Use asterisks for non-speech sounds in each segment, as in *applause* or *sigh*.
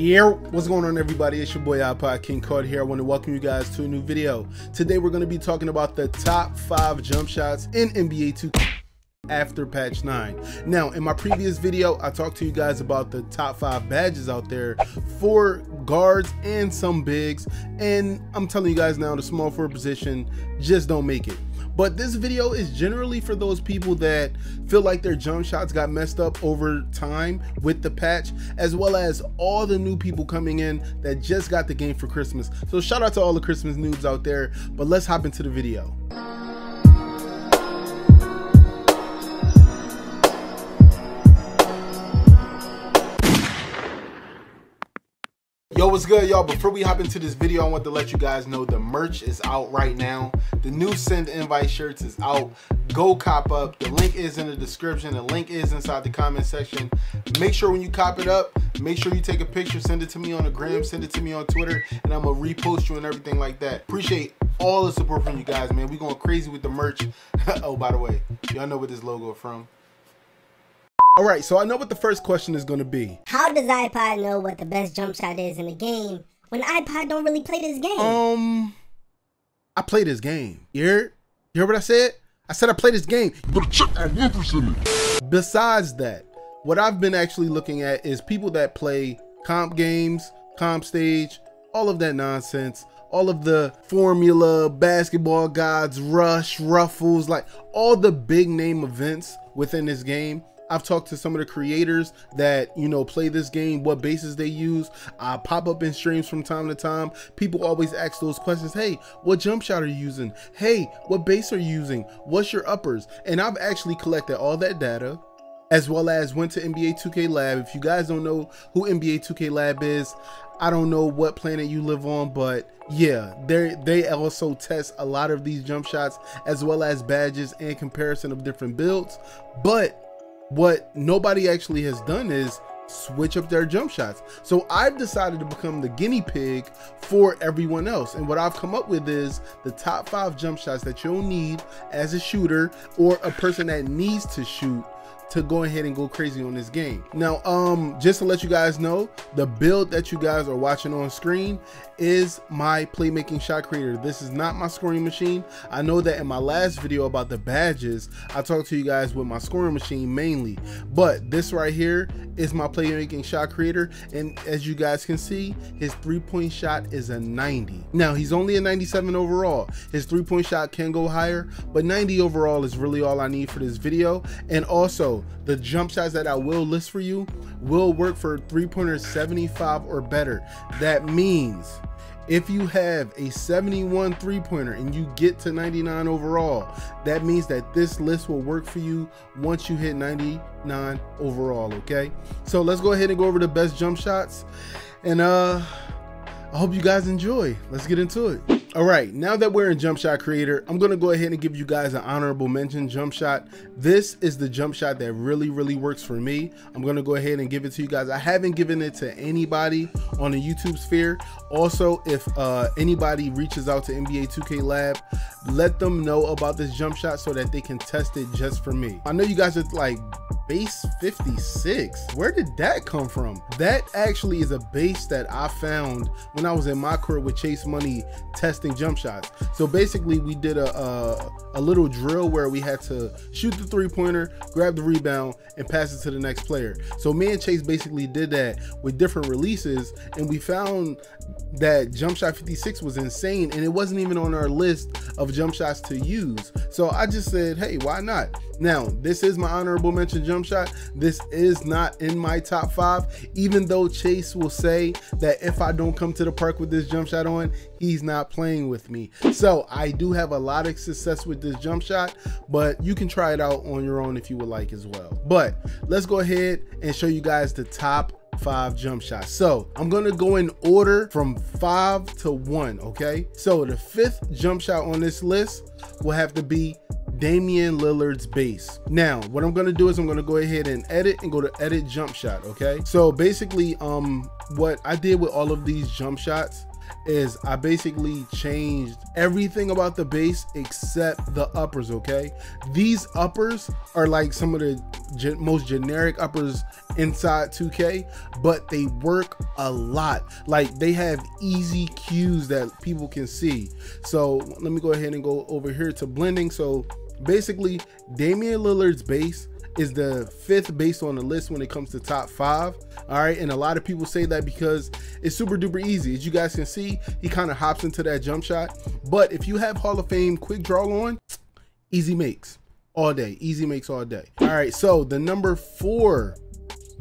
Yeah, what's going on everybody? It's your boy iPod King Carter here. I want to welcome you guys to a new video. Today we're going to be talking about the top 5 jump shots in NBA 2K after patch 9. Now, in my previous video, I talked to you guys about the top 5 badges out there for guards and some bigs, and I'm telling you guys now the small forward position just don't make it. But this video is generally for those people that feel like their jump shots got messed up over time with the patch, as well as all the new people coming in that just got the game for Christmas. So shout out to all the Christmas noobs out there, but let's hop into the video. Yo, what's good, y'all? Before we hop into this video, I want to let you guys know the merch is out right now. The new Send Invite shirts is out. Go cop up. The link is in the description. The link is inside the comment section. Make sure when you cop it up, make sure you take a picture, send it to me on the gram, send it to me on Twitter, and I'm gonna repost you and everything like that. Appreciate all the support from you guys, man. We going crazy with the merch. *laughs* oh, by the way, y'all know where this logo from. All right, so I know what the first question is going to be. How does iPod know what the best jump shot is in the game when iPod don't really play this game? Um, I play this game. You heard? You heard what I said? I said I play this game. You better check my win percentage. Besides that, what I've been actually looking at is people that play comp games, comp stage, all of that nonsense all of the formula, basketball gods, rush, ruffles, like all the big name events within this game. I've talked to some of the creators that, you know, play this game, what bases they use. I pop up in streams from time to time. People always ask those questions. Hey, what jump shot are you using? Hey, what base are you using? What's your uppers? And I've actually collected all that data as well as went to NBA 2K Lab. If you guys don't know who NBA 2K Lab is, I don't know what planet you live on, but yeah, they they also test a lot of these jump shots as well as badges and comparison of different builds. But what nobody actually has done is switch up their jump shots. So I've decided to become the guinea pig for everyone else. And what I've come up with is the top five jump shots that you'll need as a shooter or a person that needs to shoot to go ahead and go crazy on this game. Now, um, just to let you guys know, the build that you guys are watching on screen is my playmaking shot creator. This is not my scoring machine. I know that in my last video about the badges, I talked to you guys with my scoring machine mainly, but this right here is my playmaking shot creator. And as you guys can see, his three point shot is a 90. Now he's only a 97 overall. His three point shot can go higher, but 90 overall is really all I need for this video. And also the jump shots that I will list for you will work for three pointers 75 or better. That means if you have a 71 three pointer and you get to 99 overall, that means that this list will work for you once you hit 99 overall. Okay, so let's go ahead and go over the best jump shots, and uh, I hope you guys enjoy. Let's get into it. All right, now that we're in Jump Shot Creator, I'm gonna go ahead and give you guys an honorable mention jump shot. This is the jump shot that really, really works for me. I'm gonna go ahead and give it to you guys. I haven't given it to anybody on the YouTube sphere. Also, if uh, anybody reaches out to NBA 2K Lab, let them know about this jump shot so that they can test it just for me. I know you guys are like, base 56 where did that come from that actually is a base that i found when i was in my career with chase money testing jump shots. So basically we did a, a, a little drill where we had to shoot the three pointer grab the rebound and pass it to the next player. So me and chase basically did that with different releases and we found that jump shot 56 was insane and it wasn't even on our list of jump shots to use. So i just said hey why not? Now this is my honorable mention jump shot. This is not in my top five, even though Chase will say that if I don't come to the park with this jump shot on, he's not playing with me. So I do have a lot of success with this jump shot, but you can try it out on your own if you would like as well. But let's go ahead and show you guys the top five jump shots. So I'm gonna go in order from five to one, okay? So the fifth jump shot on this list will have to be Damian Lillard's base. Now, what I'm gonna do is I'm gonna go ahead and edit and go to edit jump shot, okay? So basically, um, what I did with all of these jump shots is I basically changed everything about the base except the uppers, okay? These uppers are like some of the gen most generic uppers inside 2K, but they work a lot. Like they have easy cues that people can see. So let me go ahead and go over here to blending. So basically Damian Lillard's base is the fifth based on the list when it comes to top five. All right, and a lot of people say that because it's super duper easy. As you guys can see, he kind of hops into that jump shot. But if you have Hall of Fame quick draw on, easy makes all day. Easy makes all day. All right, so the number four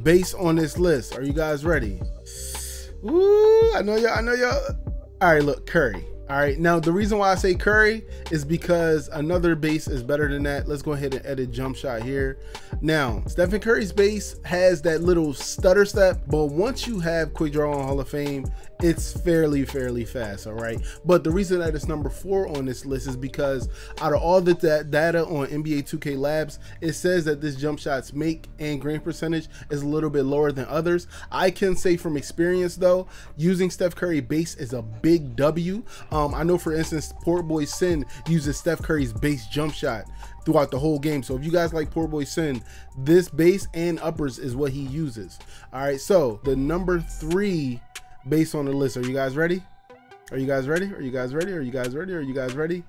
base on this list. Are you guys ready? Ooh, I know y'all. I know y'all. All right, look, Curry. All right, now the reason why I say Curry is because another base is better than that. Let's go ahead and edit jump shot here. Now, Stephen Curry's base has that little stutter step, but once you have quick draw on Hall of Fame, it's fairly, fairly fast, all right? But the reason that it's number four on this list is because out of all the data on NBA 2K Labs, it says that this jump shot's make and green percentage is a little bit lower than others. I can say from experience though, using Steph Curry base is a big W. Um, I know for instance, Poor Boy Sin uses Steph Curry's base jump shot throughout the whole game. So if you guys like Poor Boy Sin, this base and uppers is what he uses. All right, so the number three base on the list. Are you guys ready? Are you guys ready? Are you guys ready? Are you guys ready? Are you guys ready?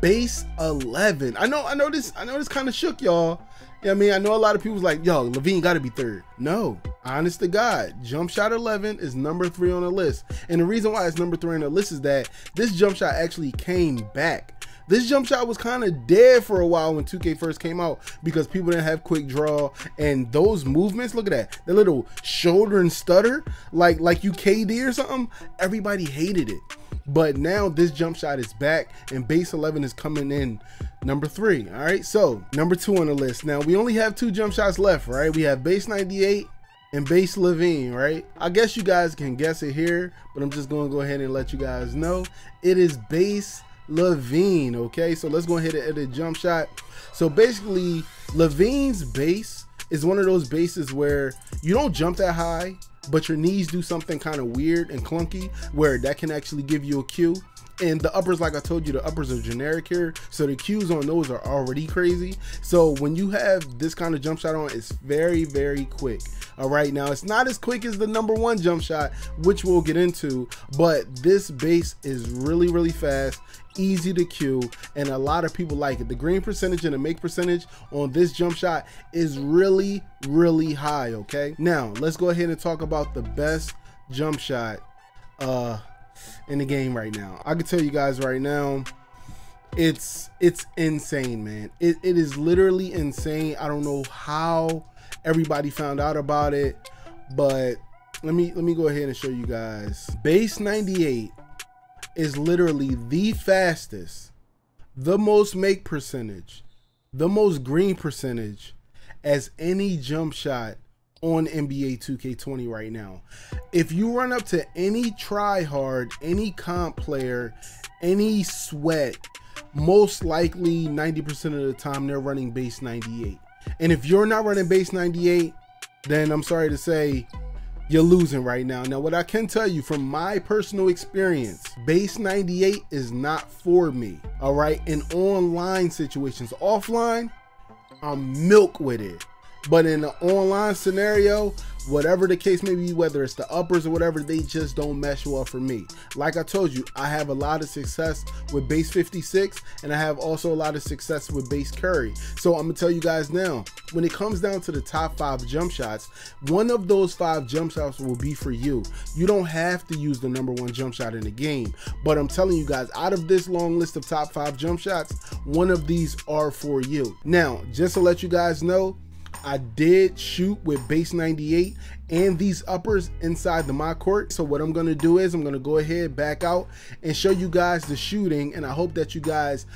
Base 11. I know, I know this, I know this kind of shook y'all. Yeah, I mean, I know a lot of people's like, yo, LaVine got to be third. No, honest to God, jump shot 11 is number three on the list. And the reason why it's number three on the list is that this jump shot actually came back. This jump shot was kind of dead for a while when 2K first came out because people didn't have quick draw and those movements. Look at that, the little shoulder and stutter, like like you KD or something. Everybody hated it, but now this jump shot is back and base 11 is coming in number three. All right, so number two on the list. Now we only have two jump shots left, right? We have base 98 and base LaVine, right? I guess you guys can guess it here, but I'm just gonna go ahead and let you guys know it is base LaVine. Okay, so let's go ahead and edit a jump shot. So basically, LaVine's base is one of those bases where you don't jump that high, but your knees do something kind of weird and clunky where that can actually give you a cue. And the uppers, like I told you, the uppers are generic here. So the cues on those are already crazy. So when you have this kind of jump shot on, it's very, very quick. All right, now it's not as quick as the number one jump shot, which we'll get into, but this base is really, really fast easy to cue and a lot of people like it the green percentage and the make percentage on this jump shot is really really high okay now let's go ahead and talk about the best jump shot uh in the game right now. I can tell you guys right now it's it's insane man. It, it is literally insane. I don't know how everybody found out about it but let me let me go ahead and show you guys. Base 98 is literally the fastest, the most make percentage, the most green percentage as any jump shot on NBA 2K20 right now. If you run up to any try hard, any comp player, any sweat, most likely 90% of the time they're running base 98. And if you're not running base 98, then I'm sorry to say you're losing right now. Now, what I can tell you from my personal experience, base 98 is not for me. All right. In online situations, offline, I'm milk with it. But in an online scenario, whatever the case may be, whether it's the uppers or whatever, they just don't mesh well for me. Like I told you, I have a lot of success with base 56 and I have also a lot of success with base Curry. So I'm gonna tell you guys now, when it comes down to the top five jump shots, one of those five jump shots will be for you. You don't have to use the number one jump shot in the game, but I'm telling you guys, out of this long list of top five jump shots, one of these are for you. Now, just to let you guys know, I did shoot with base 98 and these uppers inside the my court. So what I'm gonna do is I'm gonna go ahead back out and show you guys the shooting and I hope that you guys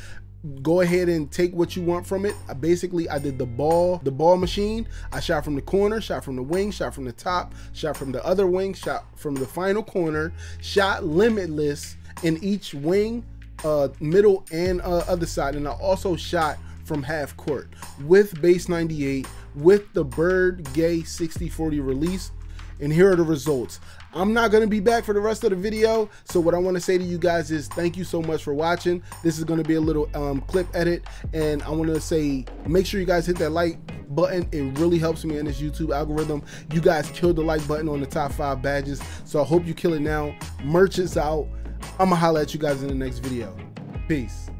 go ahead and take what you want from it. I basically, I did the ball, the ball machine. I shot from the corner, shot from the wing, shot from the top, shot from the other wing, shot from the final corner, shot limitless in each wing, uh, middle and uh, other side. And I also shot from half court with base 98 with the Bird Gay 6040 release and here are the results. I'm not going to be back for the rest of the video. So what I want to say to you guys is thank you so much for watching. This is going to be a little um, clip edit. And I want to say, make sure you guys hit that like button. It really helps me in this YouTube algorithm. You guys killed the like button on the top five badges. So I hope you kill it now. Merch is out. I'm going to holler at you guys in the next video. Peace.